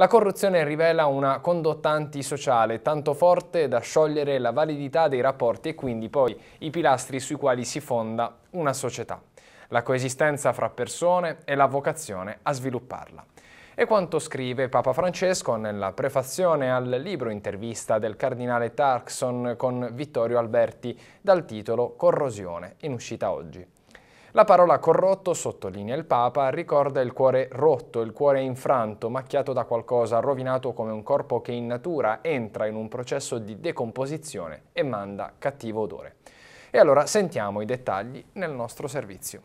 La corruzione rivela una condotta antisociale tanto forte da sciogliere la validità dei rapporti e quindi poi i pilastri sui quali si fonda una società. La coesistenza fra persone e la vocazione a svilupparla. E quanto scrive Papa Francesco nella prefazione al libro intervista del cardinale Tarkson con Vittorio Alberti dal titolo Corrosione, in uscita oggi. La parola corrotto, sottolinea il Papa, ricorda il cuore rotto, il cuore infranto, macchiato da qualcosa, rovinato come un corpo che in natura entra in un processo di decomposizione e manda cattivo odore. E allora sentiamo i dettagli nel nostro servizio.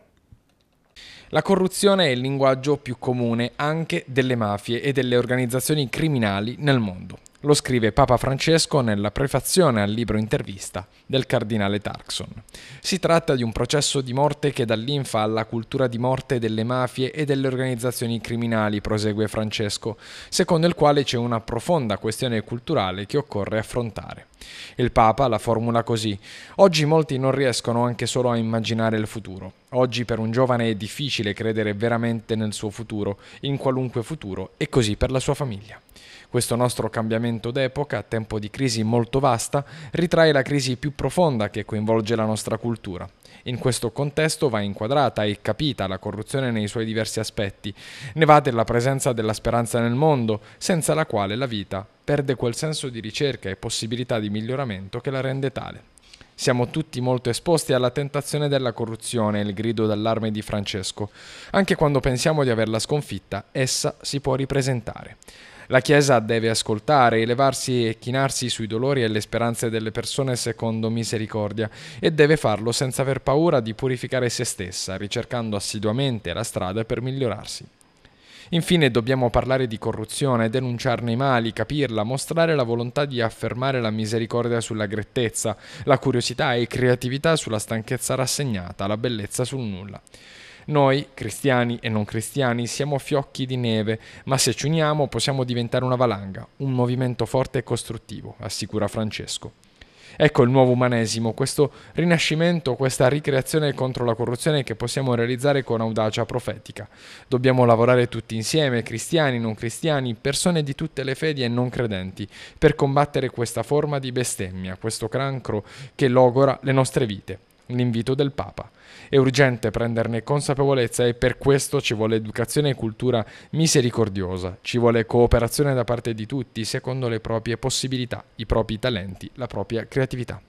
La corruzione è il linguaggio più comune anche delle mafie e delle organizzazioni criminali nel mondo. Lo scrive Papa Francesco nella prefazione al libro intervista del cardinale Tarkson. Si tratta di un processo di morte che dà linfa alla cultura di morte delle mafie e delle organizzazioni criminali, prosegue Francesco, secondo il quale c'è una profonda questione culturale che occorre affrontare. Il Papa la formula così. Oggi molti non riescono anche solo a immaginare il futuro. Oggi per un giovane è difficile credere veramente nel suo futuro, in qualunque futuro, e così per la sua famiglia. Questo nostro cambiamento d'epoca, a tempo di crisi molto vasta, ritrae la crisi più profonda che coinvolge la nostra cultura. In questo contesto va inquadrata e capita la corruzione nei suoi diversi aspetti. Ne va della presenza della speranza nel mondo, senza la quale la vita perde quel senso di ricerca e possibilità di miglioramento che la rende tale. Siamo tutti molto esposti alla tentazione della corruzione, il grido d'allarme di Francesco. Anche quando pensiamo di averla sconfitta, essa si può ripresentare. La Chiesa deve ascoltare, elevarsi e chinarsi sui dolori e le speranze delle persone secondo misericordia e deve farlo senza aver paura di purificare se stessa, ricercando assiduamente la strada per migliorarsi. Infine dobbiamo parlare di corruzione, denunciarne i mali, capirla, mostrare la volontà di affermare la misericordia sulla grettezza, la curiosità e creatività sulla stanchezza rassegnata, la bellezza sul nulla. Noi, cristiani e non cristiani, siamo fiocchi di neve, ma se ci uniamo possiamo diventare una valanga, un movimento forte e costruttivo, assicura Francesco. Ecco il nuovo umanesimo, questo rinascimento, questa ricreazione contro la corruzione che possiamo realizzare con audacia profetica. Dobbiamo lavorare tutti insieme, cristiani, non cristiani, persone di tutte le fedi e non credenti, per combattere questa forma di bestemmia, questo cancro che logora le nostre vite l'invito del Papa. È urgente prenderne consapevolezza e per questo ci vuole educazione e cultura misericordiosa, ci vuole cooperazione da parte di tutti secondo le proprie possibilità, i propri talenti, la propria creatività.